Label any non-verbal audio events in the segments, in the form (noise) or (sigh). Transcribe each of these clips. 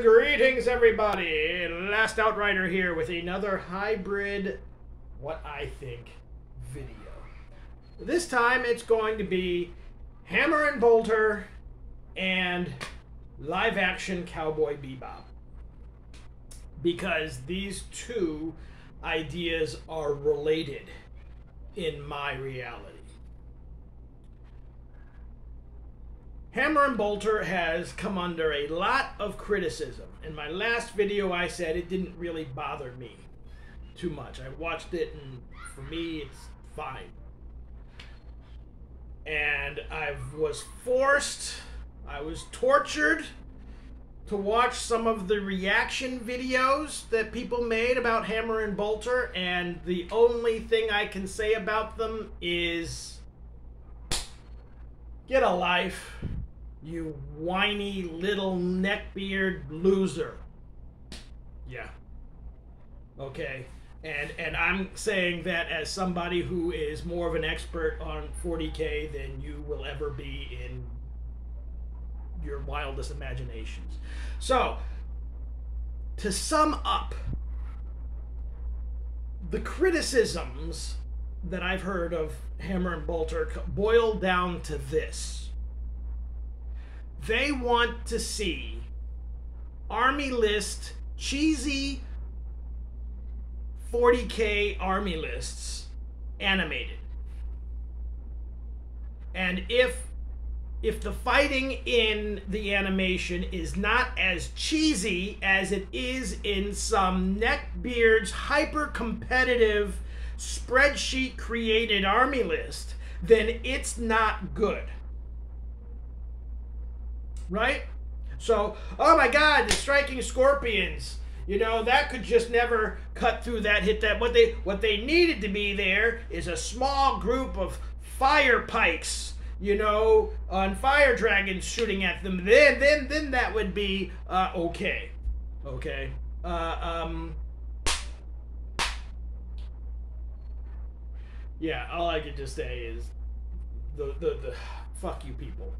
Greetings, everybody. Last Outrider here with another hybrid, what I think, video. This time it's going to be Hammer and Bolter and live action Cowboy Bebop. Because these two ideas are related in my reality. Hammer and Bolter has come under a lot of criticism. In my last video, I said it didn't really bother me too much. I watched it, and for me, it's fine. And I was forced, I was tortured to watch some of the reaction videos that people made about Hammer and Bolter, and the only thing I can say about them is get a life you whiny little neckbeard loser. Yeah. Okay. And and I'm saying that as somebody who is more of an expert on 40k than you will ever be in your wildest imaginations. So, to sum up the criticisms that I've heard of Hammer and Bolter boil down to this they want to see Army List cheesy 40k Army lists animated. And if if the fighting in the animation is not as cheesy as it is in some neckbeards hyper competitive spreadsheet created army list, then it's not good right? So, oh my God, the striking scorpions. You know that could just never cut through that. Hit that. What they what they needed to be there is a small group of fire pikes. You know, on fire dragons shooting at them. Then then then that would be uh, okay. Okay. Uh, um. Yeah, all I could just say is the the the fuck you people.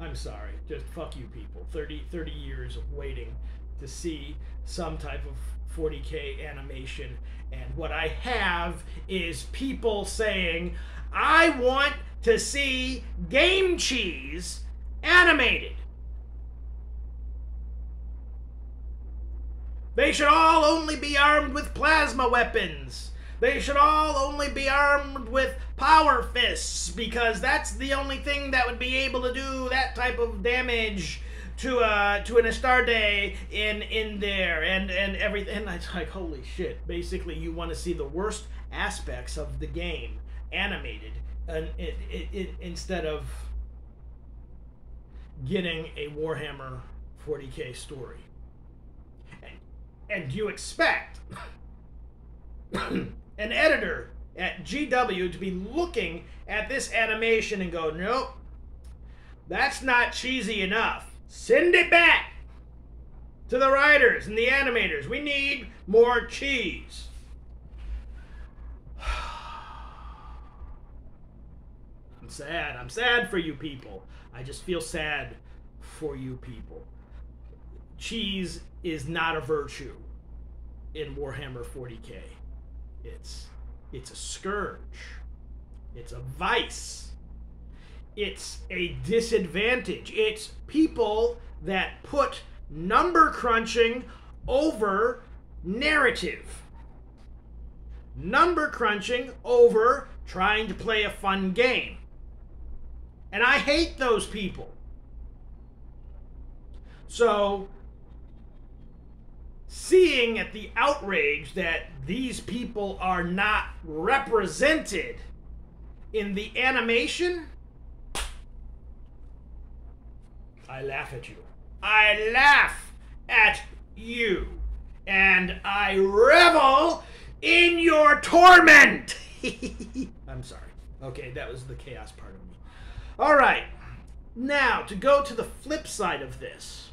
I'm sorry. Just fuck you people. 30, 30 years of waiting to see some type of 40k animation. And what I have is people saying, I want to see Game Cheese animated. They should all only be armed with plasma weapons. They should all only be armed with power fists because that's the only thing that would be able to do that type of damage to uh to an Astarte in in there and and everything and it's like holy shit. Basically you want to see the worst aspects of the game animated and it, it, it instead of getting a Warhammer 40k story. And, and you expect (coughs) (coughs) (coughs) an editor at GW to be looking at this animation and go, nope, that's not cheesy enough. Send it back to the writers and the animators. We need more cheese. (sighs) I'm sad. I'm sad for you people. I just feel sad for you people. Cheese is not a virtue in Warhammer 40k. It's it's a scourge. It's a vice. It's a disadvantage. It's people that put number crunching over narrative. Number crunching over trying to play a fun game. And I hate those people. So seeing at the outrage that these people are not represented in the animation, I laugh at you. I laugh at you. And I revel in your torment. (laughs) I'm sorry. Okay, that was the chaos part of me. All right. Now, to go to the flip side of this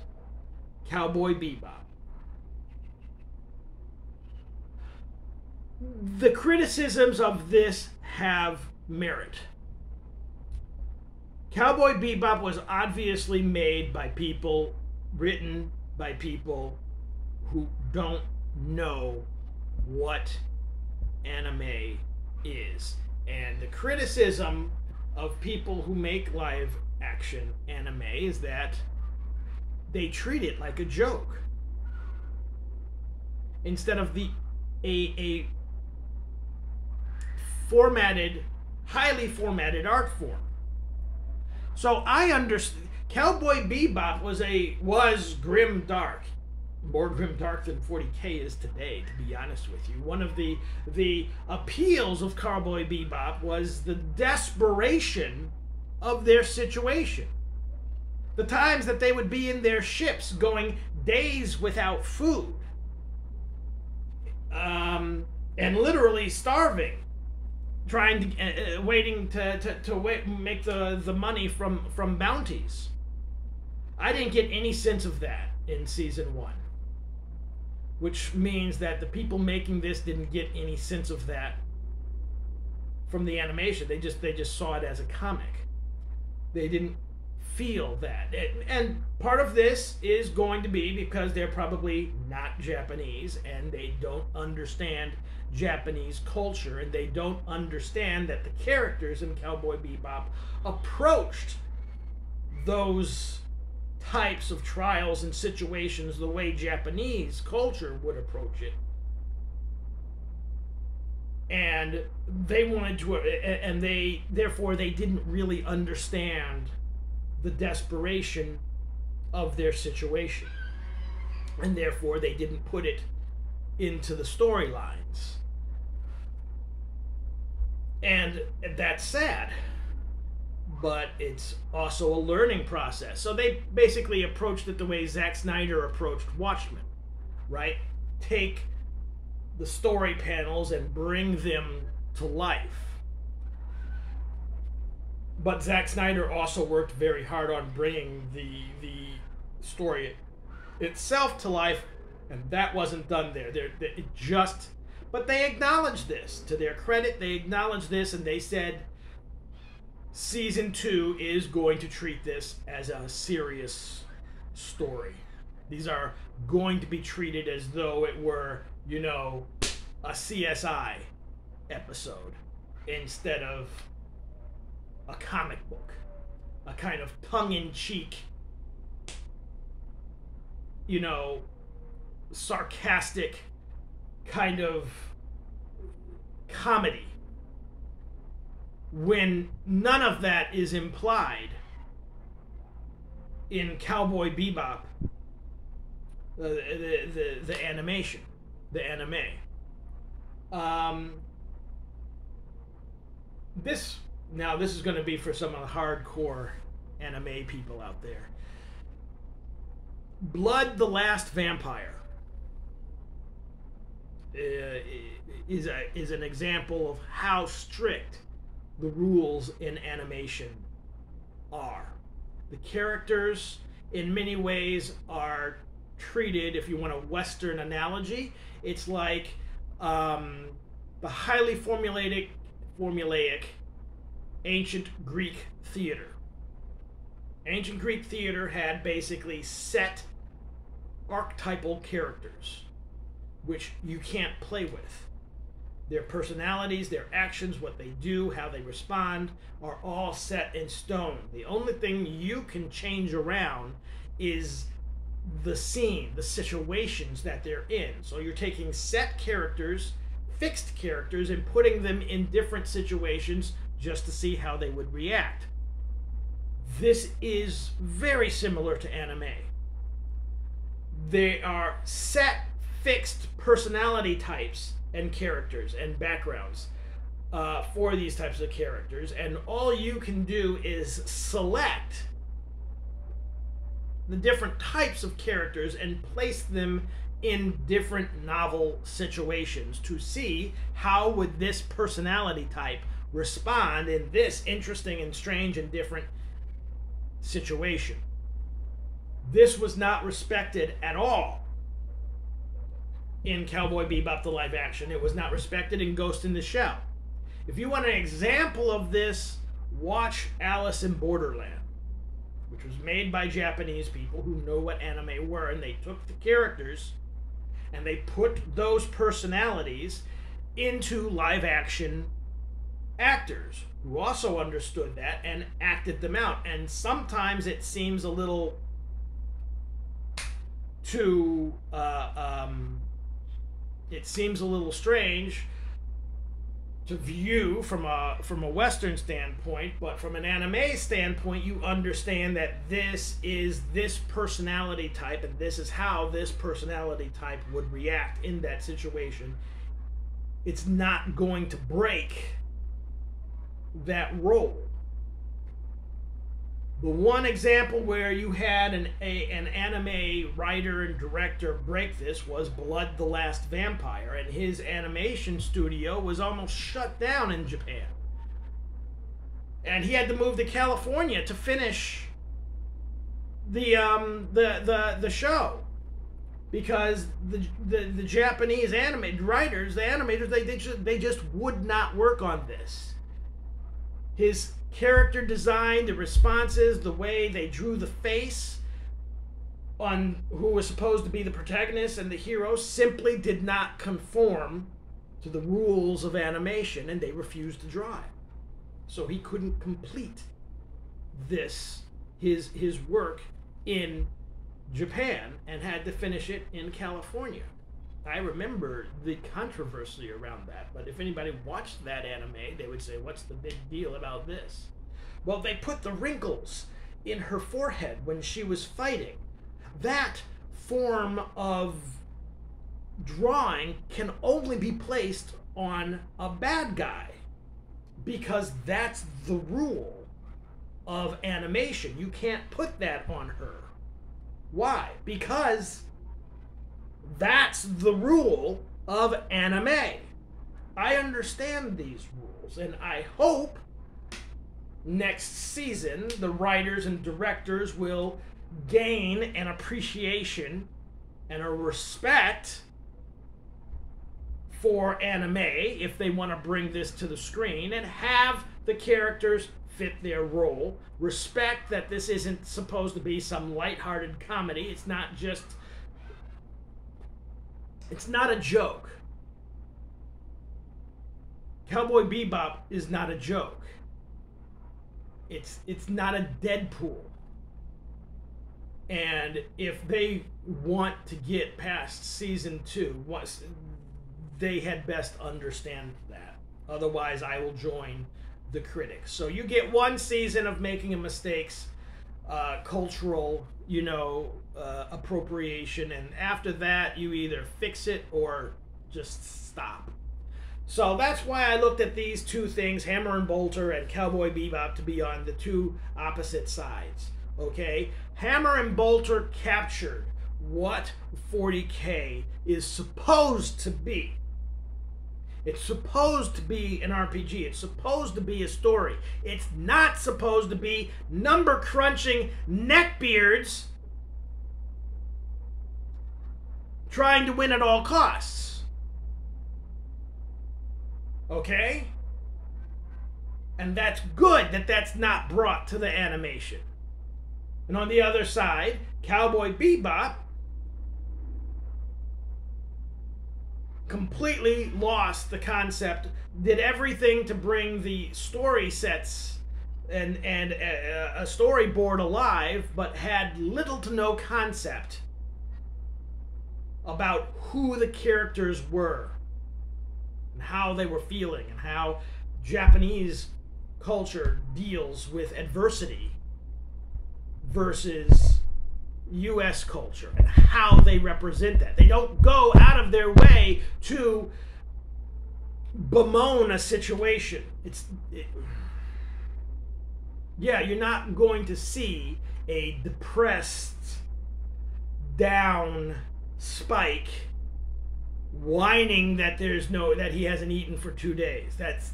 Cowboy Bebop. The criticisms of this have merit. Cowboy Bebop was obviously made by people written by people who don't know what anime is. And the criticism of people who make live action anime is that they treat it like a joke instead of the a a formatted highly formatted art form. So i understand cowboy bebop was a was grim dark more grim dark than 40k is today to be honest with you. One of the the appeals of cowboy bebop was the desperation of their situation. The times that they would be in their ships going days without food. Um, and literally starving trying to uh, uh, waiting to to, to wait, make the the money from from bounties. I didn't get any sense of that in season one which means that the people making this didn't get any sense of that from the animation. They just they just saw it as a comic. They didn't feel that. And part of this is going to be because they're probably not Japanese and they don't understand Japanese culture and they don't understand that the characters in Cowboy Bebop approached those types of trials and situations the way Japanese culture would approach it. And they wanted to, and they, therefore, they didn't really understand the desperation of their situation. And therefore, they didn't put it into the storylines. And that's sad. But it's also a learning process. So they basically approached it the way Zack Snyder approached Watchmen, right? Take the story panels and bring them to life but Zack Snyder also worked very hard on bringing the the story itself to life, and that wasn't done there. There, it just, but they acknowledged this to their credit. They acknowledged this, and they said season two is going to treat this as a serious story. These are going to be treated as though it were, you know, a CSI episode instead of a comic book, a kind of tongue in cheek, you know, sarcastic kind of comedy when none of that is implied in Cowboy Bebop, the, the, the, the animation, the anime. Um, this now this is going to be for some of the hardcore anime people out there. Blood the Last Vampire uh, is a, is an example of how strict the rules in animation are. The characters, in many ways, are treated, if you want a Western analogy, it's like um, the highly formulaic, formulaic ancient Greek theater. Ancient Greek theater had basically set archetypal characters, which you can't play with. Their personalities, their actions, what they do, how they respond are all set in stone. The only thing you can change around is the scene, the situations that they're in. So you're taking set characters, fixed characters, and putting them in different situations just to see how they would react. This is very similar to anime. They are set, fixed personality types and characters and backgrounds uh, for these types of characters, and all you can do is select the different types of characters and place them in different novel situations to see how would this personality type respond in this interesting and strange and different situation. This was not respected at all in Cowboy Bebop the live action. It was not respected in Ghost in the Shell. If you want an example of this, watch Alice in Borderland. which was made by Japanese people who know what anime were, and they took the characters and they put those personalities into live action actors who also understood that and acted them out. And sometimes it seems a little too, uh, um, it seems a little strange to view from a from a western standpoint but from an anime standpoint you understand that this is this personality type and this is how this personality type would react in that situation it's not going to break that role the one example where you had an a, an anime writer and director break this was Blood the Last Vampire, and his animation studio was almost shut down in Japan. And he had to move to California to finish the um the the, the show because the, the the Japanese anime writers, the animators, they they just, they just would not work on this. His character design, the responses, the way they drew the face on who was supposed to be the protagonist and the hero simply did not conform to the rules of animation and they refused to draw it. So he couldn't complete this his his work in Japan and had to finish it in California. I remember the controversy around that, but if anybody watched that anime, they would say, What's the big deal about this? Well, they put the wrinkles in her forehead when she was fighting. That form of drawing can only be placed on a bad guy because that's the rule of animation. You can't put that on her. Why? Because that's the rule of anime. I understand these rules, and I hope next season the writers and directors will gain an appreciation and a respect for anime if they want to bring this to the screen and have the characters fit their role. Respect that this isn't supposed to be some lighthearted comedy. It's not just it's not a joke. Cowboy Bebop is not a joke. It's it's not a Deadpool. And if they want to get past season two, they had best understand that. Otherwise, I will join the critics. So you get one season of making mistakes, uh, cultural, you know, uh, appropriation, and after that, you either fix it or just stop. So that's why I looked at these two things, Hammer and Bolter and Cowboy Bebop, to be on the two opposite sides. Okay? Hammer and Bolter captured what 40K is supposed to be. It's supposed to be an RPG. It's supposed to be a story. It's not supposed to be number crunching neckbeards trying to win at all costs. Okay? And that's good that that's not brought to the animation. And on the other side, Cowboy Bebop completely lost the concept, did everything to bring the story sets and and a, a storyboard alive, but had little to no concept about who the characters were and how they were feeling and how Japanese culture deals with adversity versus US culture and how they represent that. They don't go out of their way to bemoan a situation. It's it, yeah, you're not going to see a depressed down spike whining that there's no that he hasn't eaten for 2 days. That's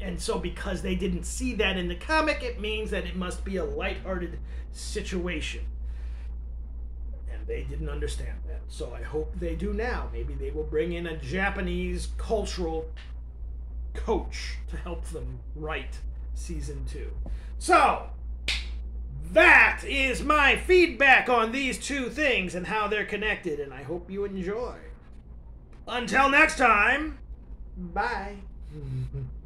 and so because they didn't see that in the comic, it means that it must be a lighthearted situation And they didn't understand that. So I hope they do now. Maybe they will bring in a Japanese cultural coach to help them write season two. So that is my feedback on these two things and how they're connected, and I hope you enjoy. Until next time, bye. (laughs)